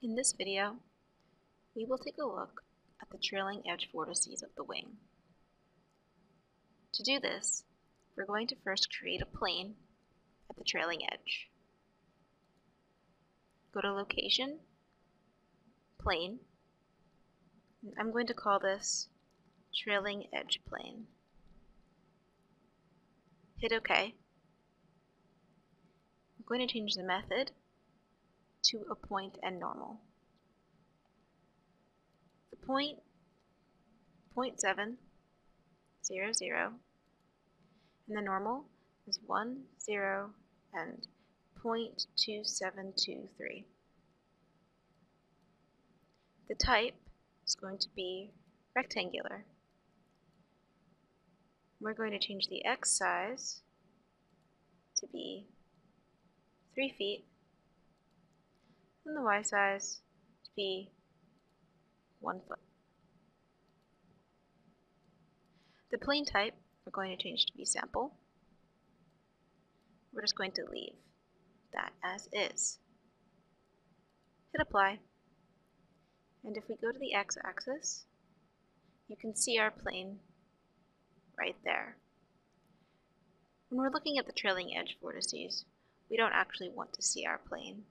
In this video, we will take a look at the trailing edge vortices of the wing. To do this, we're going to first create a plane at the trailing edge. Go to Location, Plane, I'm going to call this Trailing Edge Plane. Hit OK. I'm going to change the method to a point and normal. The point, point 0.7, 0, 0, and the normal is 1, 0, and 0.2723. The type is going to be rectangular. We're going to change the x size to be 3 feet and the y size to be 1 foot. The plane type we're going to change to be sample. We're just going to leave that as is. Hit apply. And if we go to the x-axis, you can see our plane right there. When we're looking at the trailing edge vortices, we don't actually want to see our plane.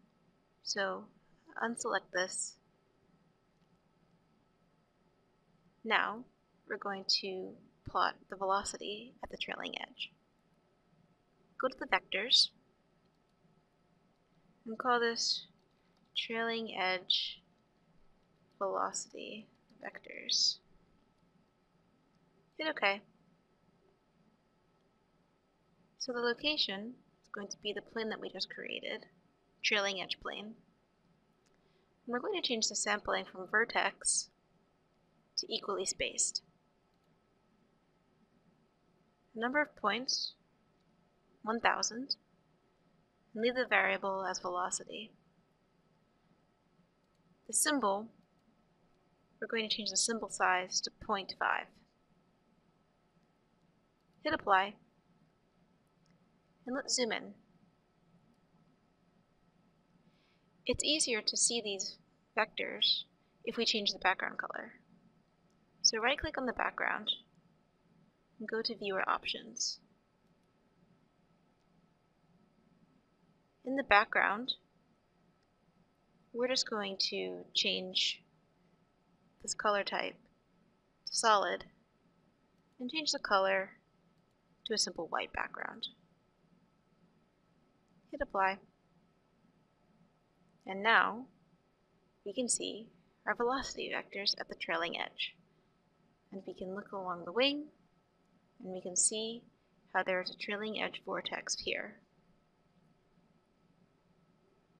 So unselect this. Now we're going to plot the velocity at the trailing edge. Go to the vectors and call this trailing edge velocity vectors. Hit OK. So the location is going to be the plane that we just created trailing edge plane. And we're going to change the sampling from vertex to equally spaced. The number of points, 1000, and leave the variable as velocity. The symbol, we're going to change the symbol size to 0.5. Hit apply, and let's zoom in. It's easier to see these vectors if we change the background color. So right click on the background and go to viewer options. In the background, we're just going to change this color type to solid and change the color to a simple white background. Hit apply. And now we can see our velocity vectors at the trailing edge. And we can look along the wing and we can see how there's a trailing edge vortex here.